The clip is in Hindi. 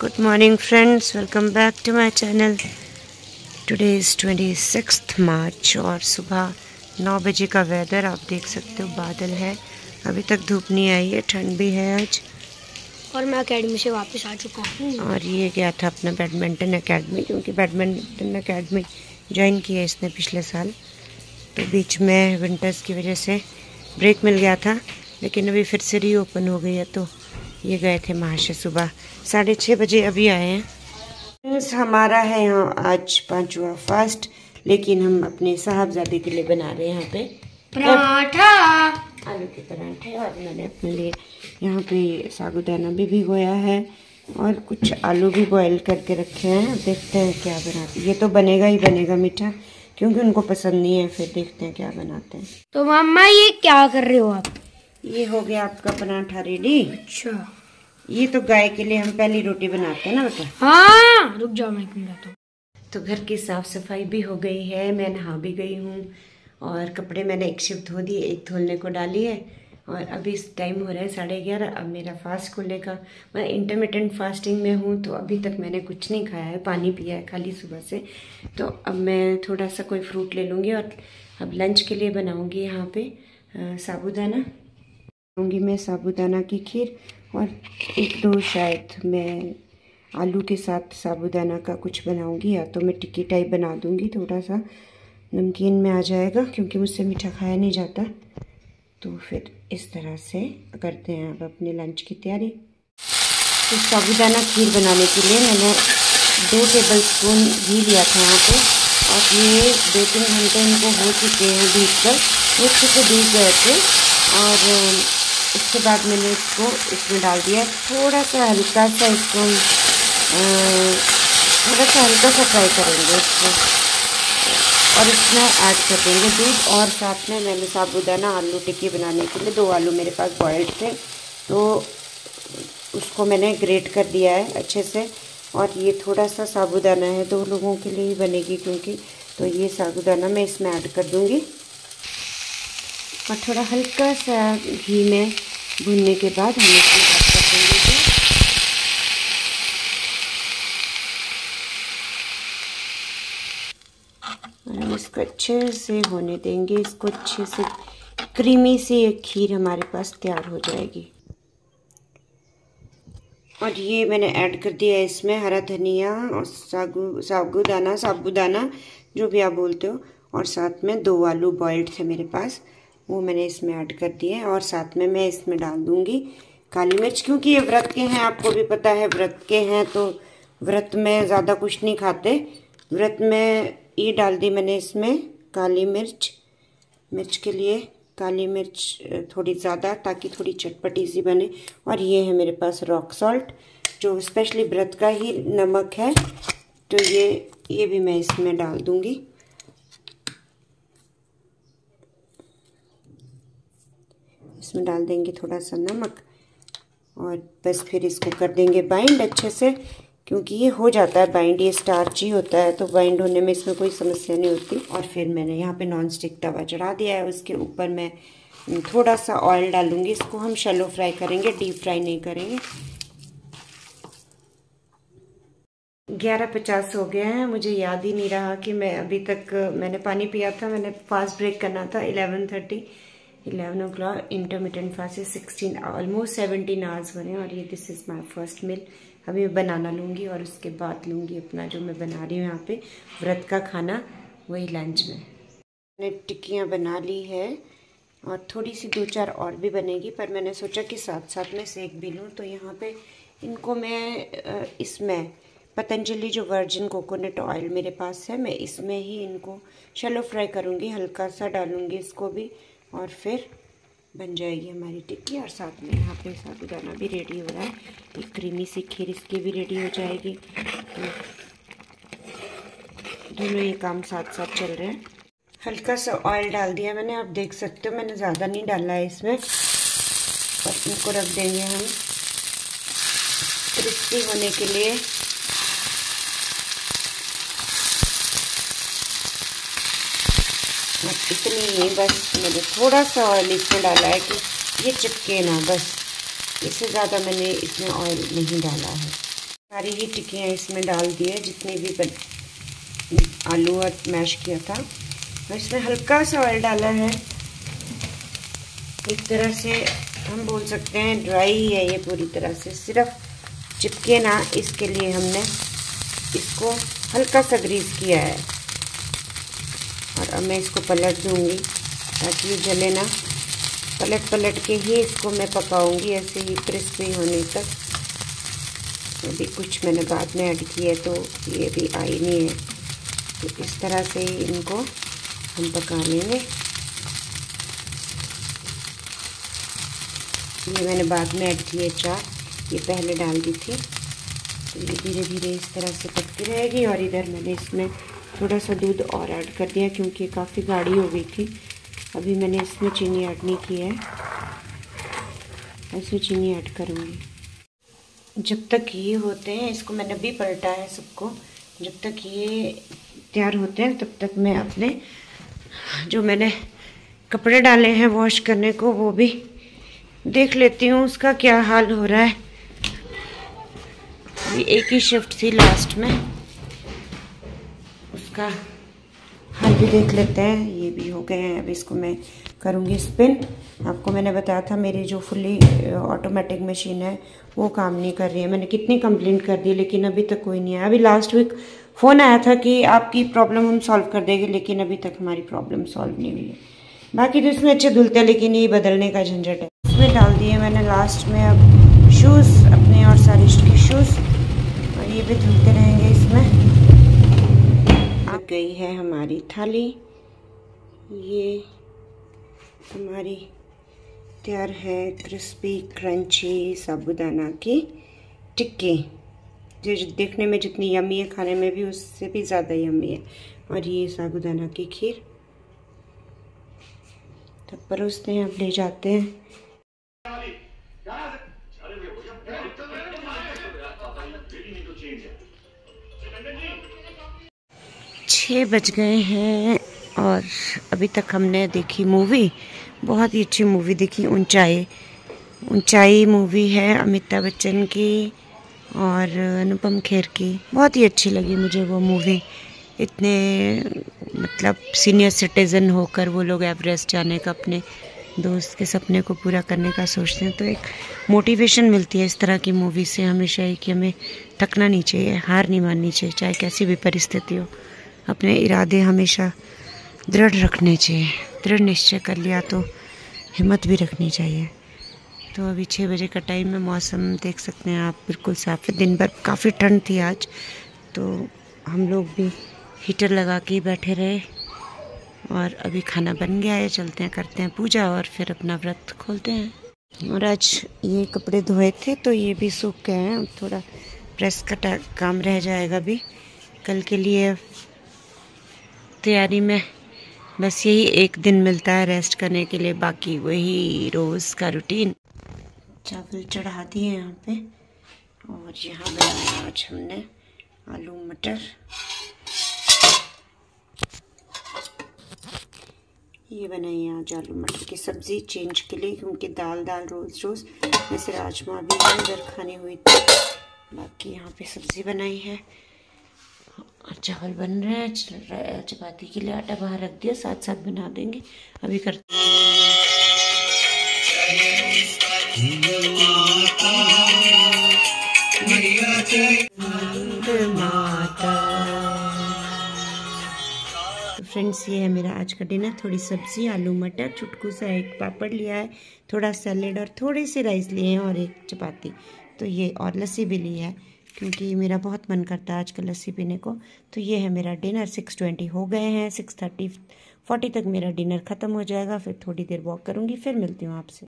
good morning friends. Welcome back to my channel. Today is 26th मार्च और सुबह 9 बजे का वेदर आप देख सकते हो बादल है। अभी तक धूप नहीं आई है ठंड भी है आज। और मैं अकेडमी से वापस आ चुका हूँ। और ये गया था अपना बैडमिंटन अकेडमी क्योंकि बैडमिंटन अकेडमी ज्वाइन किया इसने पिछले साल। तो बीच में विंटर्स की वजह से ब्रेक मिल गया था लेकिन अभी फिर से रीओपन हो गई है तो ये गए थे महाशय सुबह। साढ़े छः बजे अभी आए हैं। फ्रेंड्स हमारा है यहाँ आज पांचवा फास्ट लेकिन हम अपने साहबजादे के लिए बना रहे हैं यहाँ पे। पराठा। आलू के पराठे और मैंने अपने लिए यहाँ पे साबुदाना भी भिगोया है और कुछ आलू भी बॉईल करके रखे हैं। देखते हैं क्या बनाते ये तो बनेगा ही बनेगा मीठा क्योंकि उनको पसंद नहीं है फिर देखते हैं क्या बनाते हैं। तो मम्मा ये क्या कर रहे हो आप? ये हो गया आपका पराठा रेडी अच्छा। ये तो गाय के लिए हम पहली रोटी बनाते हैं ना बेटा। हाँ रुक जाओ मैं मिनट तो घर की साफ़ सफ़ाई भी हो गई है मैं नहा भी गई हूँ और कपड़े मैंने एक शिफ्ट धो दिए एक धोलने को डाली है और अभी इस टाइम हो रहा है साढ़े ग्यारह अब मेरा फास्ट खुलेगा मैं इंटरमीडियंट फास्टिंग में हूँ तो अभी तक मैंने कुछ नहीं खाया है पानी पिया है खाली सुबह से। तो अब मैं थोड़ा सा कोई फ्रूट ले लूँगी और अब लंच के लिए बनाऊँगी यहाँ पे साबुदाना। बनाऊँगी मैं साबुदाना की खीर और एक दो शायद मैं आलू के साथ साबुदाना का कुछ बनाऊँगी, या तो मैं टिक्की टाइप बना दूँगी थोड़ा सा नमकीन में आ जाएगा, क्योंकि मुझसे मीठा खाया नहीं जाता। तो फिर इस तरह से करते हैं अब अपने लंच की तैयारी। तो साबुदाना खीर बनाने के लिए मैंने दो टेबल स्पून घी लिया था यहाँ पे। और ये दो तीन घंटे इनको हो चुके हैं भीग कर वो अच्छे से भीग गए थे और उसके बाद मैंने इसको इसमें डाल दिया। थोड़ा सा हल्का सा इसको थोड़ा सा हल्का सा फ्राई करेंगे इसको। और इसमें ऐड कर देंगे दूध। और साथ में मैंने साबुदाना आलू टिक्की बनाने के लिए दो आलू मेरे पास बॉयल्ड थे। तो उसको मैंने ग्रेट कर दिया है अच्छे से। और ये थोड़ा सा साबुदाना है दो लोगों के लिए ही बनेगी क्योंकि तो ये साबुदाना मैं इसमें ऐड कर दूँगी। और थोड़ा हल्का सा घी में भुनने के बाद हम इसको कर देंगे। और हम इसको अच्छे से होने देंगे। इसको अच्छे से क्रीमी सी एक खीर हमारे पास तैयार हो जाएगी। और ये मैंने ऐड कर दिया है इसमें हरा धनिया और सागु साबुदाना साबुदाना, जो भी आप बोलते हो। और साथ में दो आलू बॉइल्ड थे मेरे पास। वो मैंने इसमें ऐड कर दिए और साथ में मैं इसमें डाल दूँगी काली मिर्च, क्योंकि ये व्रत के हैं, आपको भी पता है व्रत के हैं तो व्रत में ज़्यादा कुछ नहीं खाते। व्रत में ये डाल दी मैंने इसमें काली मिर्च। मिर्च के लिए काली मिर्च थोड़ी ज़्यादा, ताकि थोड़ी चटपटी सी बने। और ये है मेरे पास रॉक सॉल्ट, जो स्पेशली व्रत का ही नमक है। तो ये ये भी मैं इसमें डाल दूँगी। इसमें डाल देंगे थोड़ा सा नमक और बस फिर इसको कर देंगे बाइंड अच्छे से, क्योंकि ये हो जाता है बाइंड, ये स्टार्च ही होता है तो बाइंड होने में इसमें कोई समस्या नहीं होती। और फिर मैंने यहाँ पे नॉन स्टिक तवा चढ़ा दिया है, उसके ऊपर मैं थोड़ा सा ऑयल डालूँगी। इसको हम शेलो फ्राई करेंगे डीप फ्राई नहीं करेंगे। ग्यारह पचास हो गए हैं, मुझे याद ही नहीं रहा कि मैं अभी तक मैंने पानी पिया था, मैंने फास्ट ब्रेक करना था eleven thirty eleven o'clock intermittent fast sixteen almost seventeen hours बने और ये this is my first meal अभी मैं बनाना लूँगी और उसके बाद लूँगी अपना जो मैं बना रही हूँ यहाँ पे, व्रत का खाना, वही लंच में। मैंने टिक्कियाँ बना ली है और थोड़ी सी दो चार और भी बनेगी, पर मैंने सोचा कि साथ साथ में सेक भी लूँ। तो यहाँ पे इनको मैं इसमें, पतंजलि जो वर्जिन कोकोनट ऑयल मेरे पास है, मैं इसमें ही इनको शलो फ्राई करूँगी, हल्का सा डालूँगी इसको भी। और फिर बन जाएगी हमारी टिक्की और साथ में यहाँ पे साबुदाना भी रेडी हो रहा है। एक क्रीमी सी खीर इसकी भी रेडी हो जाएगी। तो दोनों ही काम साथ साथ चल रहे हैं। हल्का सा ऑयल डाल दिया मैंने, आप देख सकते हो, मैंने ज़्यादा नहीं डाला है इसमें। और इनको रख देंगे हम। क्रिस्पी होने के लिए इतनी ही बस मैंने थोड़ा सा ऑयल इसमें डाला है कि ये चिपके ना बस। इससे ज़्यादा मैंने इसमें ऑयल नहीं डाला है। सारी ही टिक्कियाँ इसमें डाल दी है जितने भी बन, आलू और मैश किया था। और इसमें हल्का सा ऑयल डाला है। एक तरह से हम बोल सकते हैं ड्राई ही है ये पूरी तरह से। सिर्फ़ चिपके ना इसके लिए हमने इसको हल्का सा ग्रीस किया है। अब मैं इसको पलट दूँगी। ताकि ये जले ना। पलट पलट के ही इसको मैं पकाऊँगी ऐसे ही क्रिस्पी होने तक। अभी कुछ मैंने बाद में ऐड किया तो ये भी आई नहीं है। तो इस तरह से ही इनको हम पका लेंगे। ये मैंने बाद में ऐड किए चार। ये पहले डाल दी थी। तो ये धीरे धीरे इस तरह से पकती रहेगी और इधर मैंने इसमें थोड़ा सा दूध और ऐड कर दिया क्योंकि काफ़ी गाढ़ी हो गई थी। अभी मैंने इसमें चीनी ऐड नहीं की है। ऐसे चीनी ऐड करूँगी। जब तक ये होते हैं, इसको मैंने भी पलटा है सबको। जब तक ये तैयार होते हैं, तब तक मैं अपने जो मैंने कपड़े डाले हैं वॉश करने को, वो भी देख लेती हूँ, उसका क्या हाल हो रहा है। एक ही शिफ्ट थी लास्ट में। उसका हाल भी देख लेते हैं। ये भी हो गए हैं। अब इसको मैं करूँगी स्पिन। आपको मैंने बताया था, मेरी जो फुल्ली ऑटोमेटिक मशीन है, वो काम नहीं कर रही है। मैंने कितनी कंप्लेंट कर दी, लेकिन अभी तक कोई नहीं आया। अभी लास्ट वीक फ़ोन आया था कि आपकी प्रॉब्लम हम सॉल्व कर देंगे, लेकिन अभी तक हमारी प्रॉब्लम सॉल्व नहीं हुई है। बाकी तो इसमें अच्छे धुलते हैं, लेकिन ये बदलने का झंझट है। इसमें डाल दिए मैंने लास्ट में अब शूज़ अपने और सारिश के शूज़ और ये भी धुलते रहेंगे इसमें। गई है हमारी थाली। ये हमारी तैयार है क्रिस्पी, क्रंची, साबुदाना की टिक्की। जो देखने में जितनी यमी है, खाने में भी उससे भी ज़्यादा यमी है। और ये साबुदाना की खीर। तब परोसते हैं, अब ले जाते हैं। छः बज गए हैं और अभी तक हमने देखी मूवी बहुत ही अच्छी मूवी देखी, ऊंचाई। ऊंचाई मूवी है अमिताभ बच्चन की और अनुपम खेर की। बहुत ही अच्छी लगी मुझे वो मूवी इतने मतलब सीनियर सिटीज़न होकर वो लोग एवरेस्ट जाने का, अपने दोस्त के सपने को पूरा करने का सोचते हैं। तो एक मोटिवेशन मिलती है इस तरह की मूवी से हमेशा ही कि हमें थकना नहीं चाहिए, हार नहीं माननी चाहिए, चाहे कैसी भी परिस्थिति हो। अपने इरादे हमेशा दृढ़ रखने चाहिए। दृढ़ निश्चय कर लिया तो हिम्मत भी रखनी चाहिए। तो अभी छः बजे का टाइम है, मौसम देख सकते हैं आप, बिल्कुल साफ़ है। दिन भर काफ़ी ठंड थी आज तो हम लोग भी हीटर लगा के ही बैठे रहे और अभी खाना बन गया है, चलते हैं, करते हैं पूजा और फिर अपना व्रत खोलते हैं। और आज ये कपड़े धोए थे तो ये भी सूख गए हैं। थोड़ा प्रेस का काम रह जाएगा अभी। कल के लिए तैयारी में। बस यही एक दिन मिलता है रेस्ट करने के लिए, बाकी वही रोज़ का रूटीन चावल चढ़ा दिए यहाँ पे, और यहाँ बनाया आज हमने आलू मटर। ये बनाई है आज आलू मटर की सब्ज़ी चेंज के लिए, क्योंकि दाल दाल रोज़ रोज़। वैसे राजमा भी इधर खानी हुई थी। बाकी यहाँ पे सब्ज़ी बनाई है। और चावल बन रहे हैं चपाती के लिए आटा बाहर रख दिया साथ साथ बना देंगे। अभी करते तो फ्रेंड्स, ये है मेरा आज का डिनर। थोड़ी सब्ज़ी, आलू मटर, चुटकू सा एक पापड़ लिया है, थोड़ा सैलेड और थोड़े से राइस लिए हैं और एक चपाती। तो ये और लस्सी भी ली है। क्योंकि मेरा बहुत मन करता है आजकल लस्सी पीने को। तो ये है मेरा डिनर सिक्स ट्वेंटी हो गए हैं सिक्स थर्टी फोर्टी तक मेरा डिनर ख़त्म हो जाएगा, फिर थोड़ी देर वॉक करूँगी, फिर मिलती हूँ आपसे।